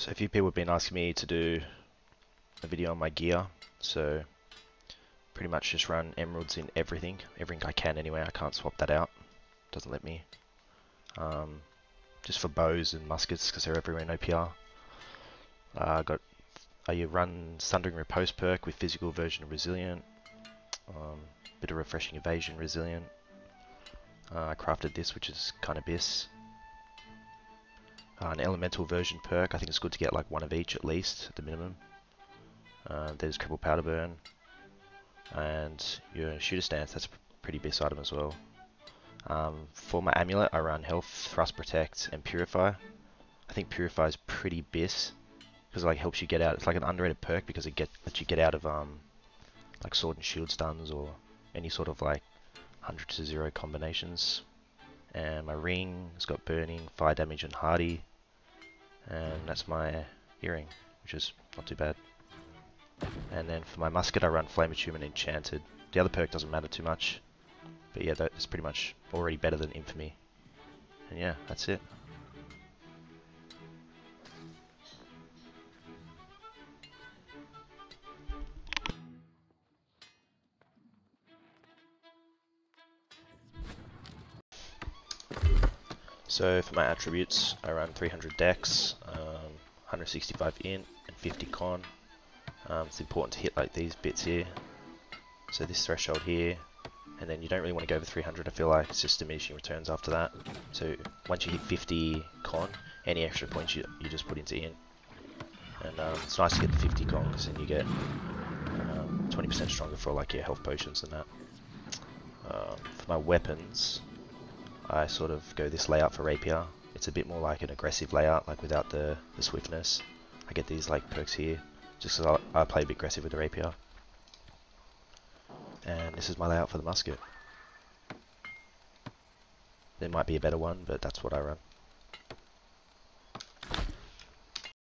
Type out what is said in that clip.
So a few people have been asking me to do a video on my gear, so pretty much just run emeralds in everything, everything I can anyway, I can't swap that out, doesn't let me. Um, just for bows and muskets because they're everywhere in OPR. Uh, got I run Sundering Repose perk with physical version Resilient, um, bit of refreshing evasion Resilient. Uh, I crafted this which is kind of bis. Uh, an elemental version perk. I think it's good to get like one of each at least, at the minimum. Uh, there's cripple powder burn, and your shooter stance. That's a pretty bis item as well. Um, for my amulet, I run health, thrust, protect, and purify. I think purify is pretty bis because it like helps you get out. It's like an underrated perk because it get lets you get out of um like sword and shield stuns or any sort of like hundred to zero combinations. And my ring has got burning, fire damage, and hardy and that's my earring, which is not too bad. And then for my musket I run Flame Attunement Enchanted. The other perk doesn't matter too much, but yeah, that's pretty much already better than Infamy. And yeah, that's it. So for my attributes, I run 300 dex, um, 165 int, and 50 con. Um, it's important to hit like these bits here. So this threshold here, and then you don't really want to go over 300. I feel like it's just diminishing returns after that. So once you hit 50 con, any extra points you, you just put into int. And um, it's nice to get the 50 con because then you get 20% um, stronger for like your health potions and that. Um, for my weapons, I sort of go this layout for Rapier. It's a bit more like an aggressive layout, like without the, the swiftness. I get these like perks here, just because I, I play a bit aggressive with the Rapier. And this is my layout for the musket. There might be a better one, but that's what I run.